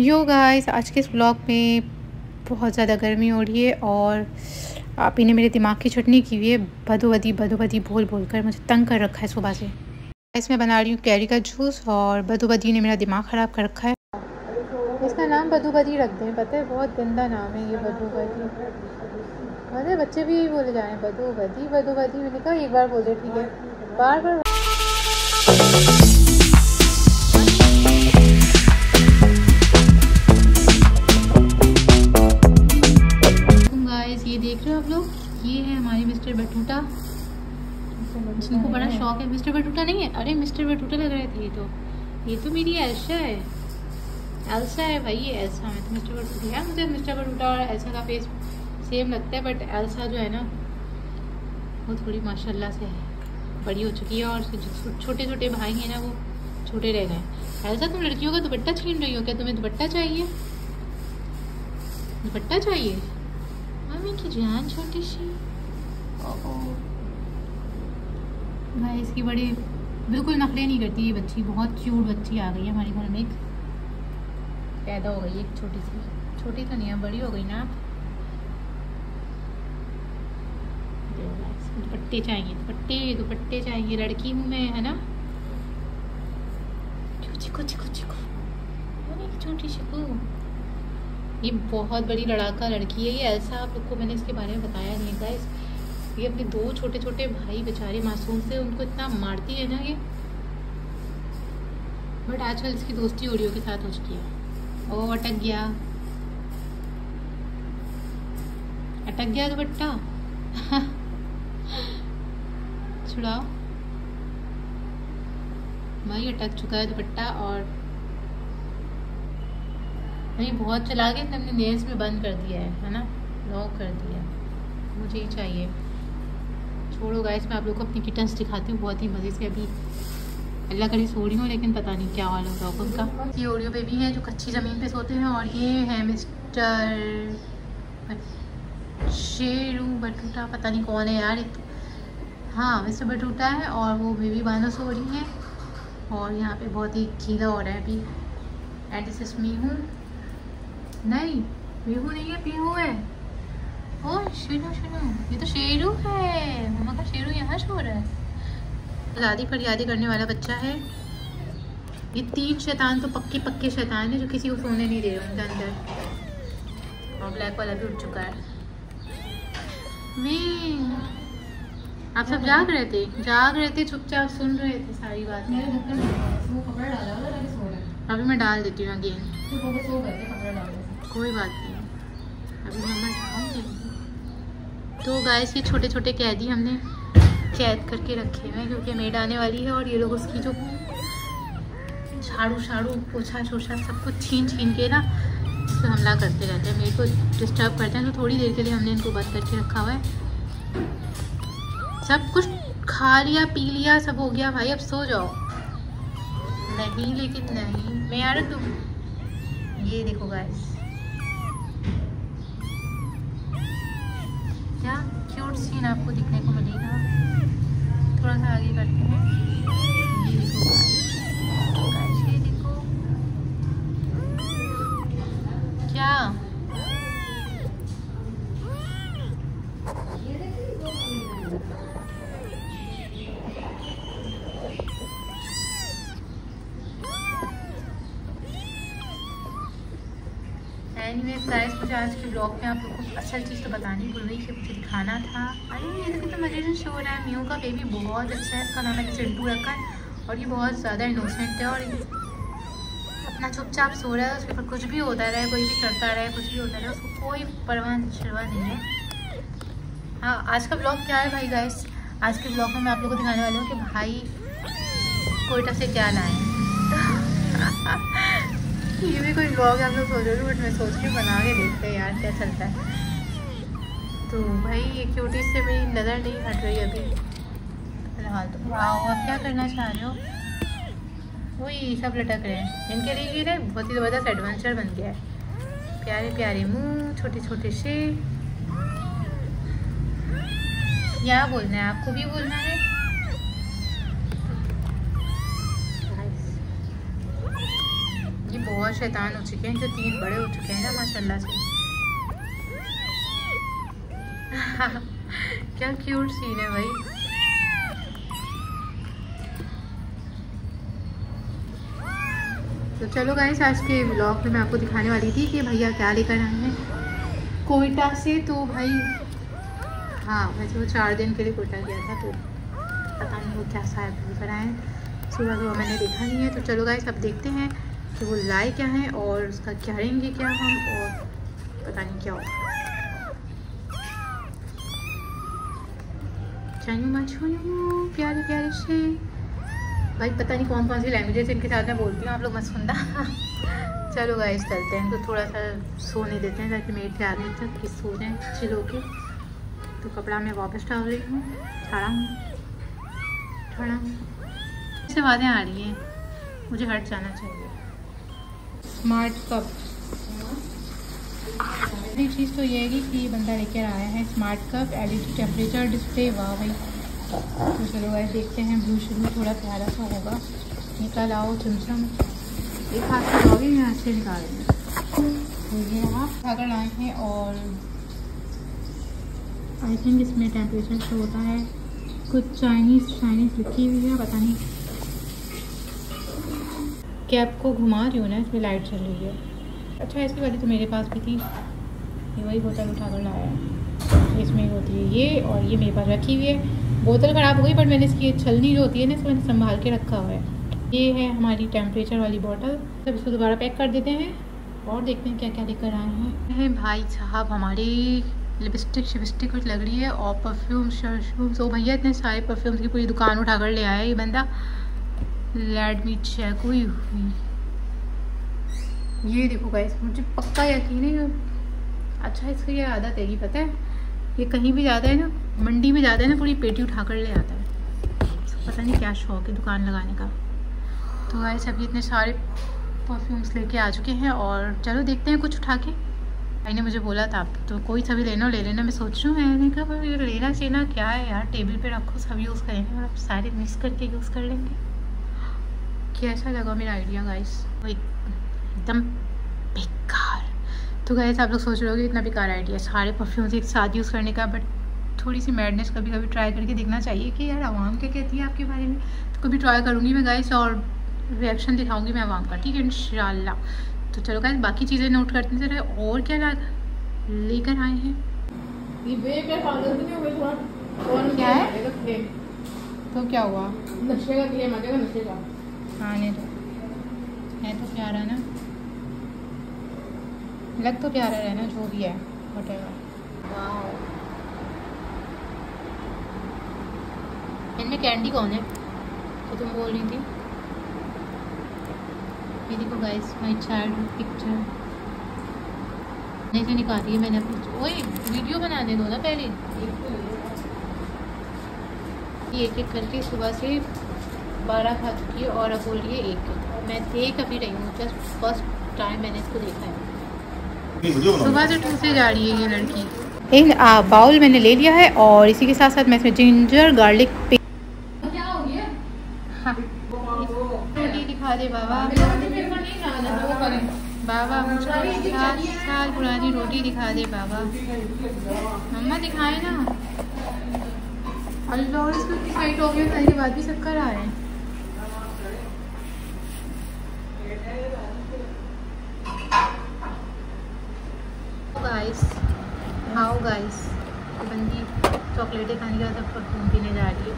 Yo guys आज के इस ब्लॉग में बहुत ज़्यादा गर्मी हो रही है और आप इन्हें मेरे दिमाग की छुटनी की हुई है। बदोबदी बदोबदी बोल बोल कर मुझे तंग कर रखा है सुबह से। इसमें बना रही हूँ कैरी का जूस और बदोबदी ने मेरा दिमाग ख़राब कर रखा है। इसका नाम बदोबदी रख दें। पता है, बहुत गंदा नाम है ये बदोबदी। अरे बच्चे भी यही बोले जा रहे हैं, बदोबदी बदोबदी। मैंने कहा एक बार बोले ठीक है। बार बार मिस्टर बटूटा जिनको बड़ा शौक है। मिस्टर बटूटा नहीं है? अरे, मिस्टर बटूटा लग रहे थे ये तो। ये तो मेरी एल्शा है। एल्सा है भाई, ये एल्सा में तो मिस्टर बटूटा है। मुझे मिस्टर बटूटा और एल्सा का फेस सेम लगता है बट एल्सा जो है ना, वो थोड़ी माशाल्लाह से है बड़ी हो चुकी है और छोटे छोटे भाई हैं ना, वो छोटे रह गए एल्सा तुम लड़कियों का दुपट्टा छीन रही हो क्या? तुम्हें दुपट्टा चाहिए? दुपट्टा चाहिए? मम्मी की जान छोटी सी। भाई इसकी बड़ी बिल्कुल नखरे नहीं करती, ये बच्ची बहुत क्यूट बच्ची आ गई है हमारे घर में। एक पैदा हो गई एक छोटी सी। छोटी तो नहीं है, बड़ी हो गई ना दुपट्टे चाहिए, दुपट्टे दुपट्टे चाहिए, लड़की हूँ मैं, है ना? चिको चिको चिको छोटी चिको ये बहुत बड़ी लड़ाका लड़की है, ये ऐसा आप लोग को मैंने इसके बारे में बताया नहीं था ये अपने दो छोटे छोटे भाई बेचारे मासूम से उनको इतना मारती है ना ये। बट आजकल इसकी दोस्ती ओडियो के साथ हो चुकी है। ओ, अटक गया। अटक गया दुपट्टा छुड़ाओ। भाई, अटक चुका है दुपट्टा और नहीं, बहुत चला गया हमने नेल्स में बंद कर दिया है है ना? लॉक कर दिया मुझे ही चाहिए। छोड़ो गाइस मैं आप लोग को अपनी किटन्स दिखाती हूँ, बहुत ही मज़े से। अभी अल्लाह करी सो रही हूँ, लेकिन पता नहीं क्या हाल होगा उनका ये ओडियो बेबी है जो कच्ची ज़मीन पे सोते हैं, और ये है मिस्टर शेरू बटूटा, पता नहीं कौन है यार। हाँ मिस्टर बटूटा है, और वो बेबी बानो सो रही है। और यहाँ पे बहुत ही गीला हो रहा है अभी। एंड दिस मी हूँ नहीं पीहू नहीं है, पीहू है। ओ शेरू शेरू ये तो शेरू है। मम्मा का शेरू यहाँ शो रहा है। दादी फरियादी करने वाला बच्चा है। ये तीन शैतान तो पक्के पक्के शैतान है जो किसी को सोने नहीं दे रहे उनके अंदर। और ब्लैक वाला भी उठ चुका है। आप सब जाग रहे थे? जाग रहे थे चुपचाप सुन रहे थे सारी बात। अभी मैं डाल देती हूँ अगेन कोई बात नहीं। अभी मम्मा तो गाय ये छोटे छोटे कैदी हमने कैद करके रखे हुए हैं, क्योंकि मेड आने वाली है और ये लोग उसकी जो झाड़ू शाड़ू पोछा छोछा सब कुछ छीन छीन के ना पर हमला करते रहते हैं। मेरे को डिस्टर्ब करते हैं तो थोड़ी देर के लिए हमने इनको बंद करके रखा हुआ है। सब कुछ खा लिया, पी लिया, सब हो गया। भाई, अब सो जाओ। नहीं, लेकिन नहीं। मैं यार तुम ये देखो गाइस क्या क्यूट सीन आपको दिखने को मिलेगा? थोड़ा सा आगे करते हैं। ये देखो। क्या? एनीवेज गाइस मुझे आज के ब्लॉग में आप लोगों को असल चीज़ तो बतानी भूल गई कि मुझे दिखाना था। अरे, ये देखो तो मज़े शो हो रहा है। म्यू का बेबी बहुत अच्छा है। इसका नाम है चिंटू रखा है और ये बहुत ज़्यादा इनोसेंट है और अपना चुपचाप सो रहा है। उसके ऊपर कुछ भी होता रहे, कोई भी करता रहे, कुछ भी होता रहे, उसको कोई परवाह शरवा नहीं है। हाँ आज का ब्लॉग क्या है भाई गाइस आज के ब्लॉग में मैं आप लोग को दिखाने वाली हूँ कि भाई कोयटा से क्या लाए ये भी कोई ब्लॉग आप लोग सोच रहे बट मैं सोच रही बना के देखते हैं यार क्या चलता है। तो भाई, ये क्यूटी से मेरी नज़र नहीं हट रही अभी। फ़िलहाल तो। आओ आप क्या करना चाह रहे हो? वही, सब लटक रहे हैं। इनके लिए ये बहुत ही ज़बरदस्त एडवेंचर बन गया है। प्यारे प्यारे मुँह, छोटे छोटे से क्या बोलना है? आपको भी बोलना है? बहुत शैतान हो चुके हैं, जो तीन बड़े हो चुके हैं ना, माशाल्लाह से। क्या क्यूट सीन है भाई। तो चलो गाइस आज के ब्लॉग में मैं आपको दिखाने वाली थी कि भैया क्या लेकर आए हैं। कोयटा से तो भाई हाँ वैसे वो चार दिन के लिए कोयटा गया था तो पता नहीं वो क्या शायद लेकर आए सुबह सुबह मैंने देखा नहीं है तो चलो गाइस अब देखते हैं। कि वो लाए क्या हैं और उसका क्या रहेंगे क्या हम और पता नहीं क्या होगा। प्यारे प्यारे से। भाई पता नहीं कौन कौन सी लैंग्वेजेस इनके साथ मैं बोलती हूँ, आप लोग मत सुनना। चलो गाइस चलते हैं। तो थोड़ा सा सोने देते हैं, ताकि मेरे आने तक कि सो जाए चिल होके तो कपड़ा मैं वापस डाल रही हूँ। खड़ा हूँ। खड़ा हूँ। से आ रही हैं। मुझे हट जाना चाहिए। स्मार्ट कप पहली चीज़ तो ये है कि ये बंदा लेकर आया है smart cup LED temperature display वाह भाई। तो चलो भाई देखते हैं ब्लू शुरू थोड़ा प्यारा सा होगा। निकल आओ, चमचम। एक हाथ से लॉगे यहाँ से निकालेंगे? तो ये आप अगर आए हैं और आई थिंक इसमें टेम्परेचर शो होता है। कुछ चाइनीज़ चाइनीज़ लिखी हुई है, पता नहीं। कैब को घुमा रही हूँ ना, इसमें लाइट चल रही है। अच्छा इसकी वाली तो मेरे पास भी थी। ये वही बोतल उठा कर लाया है। इसमें होती है ये और ये मेरे पास रखी हुई है। बोतल ख़राब हो गई बट मैंने इसकी छलनी जो होती है ना, इसको मैंने संभाल के रखा हुआ है। ये है हमारी टेम्परेचर वाली बॉटल तब इसको दोबारा पैक कर देते हैं और देखते हैं क्या क्या लेकर आए हैं। है भाई साहब, हमारी लिपस्टिक शिपस्टिक कुछ लग रही है और परफ्यूम्स शर्फ्यूम तो भैया, इतने सारे परफ्यूम्स की पूरी दुकान उठा कर ले आया ये बंदा। लेट मी चेक हुई हुई ये देखो गाइस मुझे पक्का यकीन है अच्छा इसकी ये आदत है पता है? ये कहीं भी जाता है ना, मंडी में जाता है ना, पूरी पेटी उठा कर ले आता है। पता नहीं क्या शौक है दुकान लगाने का। तो गाइस अभी इतने सारे परफ्यूम्स लेके आ चुके हैं और चलो देखते हैं कुछ उठा के भाई ने मुझे बोला था तो कोई सभी लेना ले लेना। मैं सोच रही हूँ, मैंने कहा लेना चेना क्या है यार? टेबल पे रखो, सब यूज़ करेंगे और आप सारे मिक्स करके यूज़ कर लेंगे। कैसा लगा मेरा आइडिया गाइस वो एकदम बेकार। तो गाइस आप लोग सोच रहे हो इतना बेकार आइडिया सारे परफ्यूम्स एक साथ यूज़ करने का बट थोड़ी सी मैडनेस कभी कभी ट्राई करके देखना चाहिए कि यार आवाम क्या कहती है आपके बारे में। तो कभी ट्राई करूँगी मैं गाइस और रिएक्शन दिखाऊँगी मैं आवाम का ठीक है? इन तो चलो गाइस बाकी चीज़ें नोट करते चले और क्या लेकर आए हैं? क्या है? तो क्या हुआ? नशे का क्लेम आ जाएगा नशे का। आने दो। है तो प्यारा ना? लग तो प्यारा रहे ना जो भी है वटेवर इनमें कैंडी कौन है? तो तुम बोल रही थी। ये देखो गाइस माय चाइल्ड पिक्चर नहीं निकाली है मैंने अपनी ओए वीडियो बनाने दो ना पहले। एक एक करके सुबह से बारह खा चुकी है और अब बोल रही है एक। मैं देख अभी रही हूँ जस्ट फ़र्स्ट टाइम मैंने इसको देखा है। सुबह से टूसे जा रही है ये लड़की। एक बाउल मैंने ले लिया है और इसी के साथ साथ मैं इसमें जिंजर गार्लिक रोटी दिखा दे बाबा। बाबा मुझे सात साल पुरानी रोटी दिखा दे बाबा। मम्मा दिखाए ना। अल्लाह इसको इतनी हो गई के बाद भी चक्कर आ रहे हैं। गाइस हाउ गाइस बंदी चॉकलेटें खाने का सब परफ्यूम पीने जा रही है।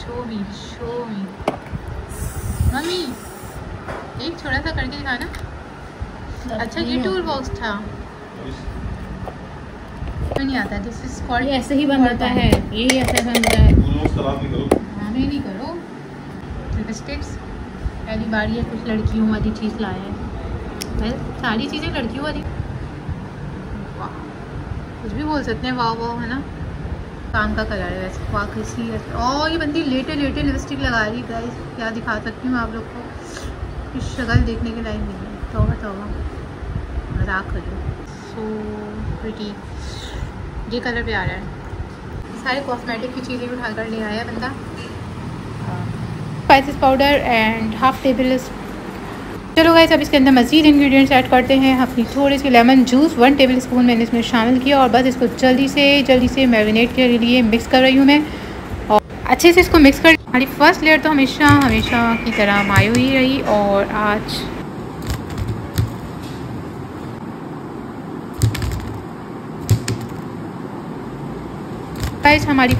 Show me show me mummy एक छोटा सा करके दिखाना अच्छा ये टूल बॉक्स था। नहीं आता? दिस इज़ कॉल्ड ऐसे ही बन जाता है। ये ऐसे बन रहा है। हाँ नहीं नहीं करो। लिपस्टिक्स पहली बार ये कुछ लड़कियों वाली चीज़ लाए हैं। सारी चीज़ें लड़कियों वाली। कुछ भी बोल सकते हैं, वाह वाह, है ना? काम का कलर है वैसे, वाह, किसी और ये बंदी लेटे लेटे लिपस्टिक लगा रही है क्या दिखा सकती हूँ आप लोग को? इस शक्ल देखने के लायक नहीं है। तोबा तोबा मज़ाक कर सो प्रिटी ये कलर पे आ रहा है। सारे कॉस्मेटिक की चीज़ें भी उठा कर ले आया बंदा। Spices powder and half table चलो गाइस अब इसके अंदर मज़ीद इंग्रेडिएंट्स ऐड करते हैं। अपनी थोड़ी सी lemon juice one tablespoon मैंने इसमें शामिल किया और बस इसको जल्दी से जल्दी से मैरिनेट के लिए मिक्स कर रही हूँ मैं। और अच्छे से इसको मिक्स कर हमारी फ़र्स्ट लेयर तो हमेशा हमेशा की तरह मायो ही रही और आज गाइस हमारी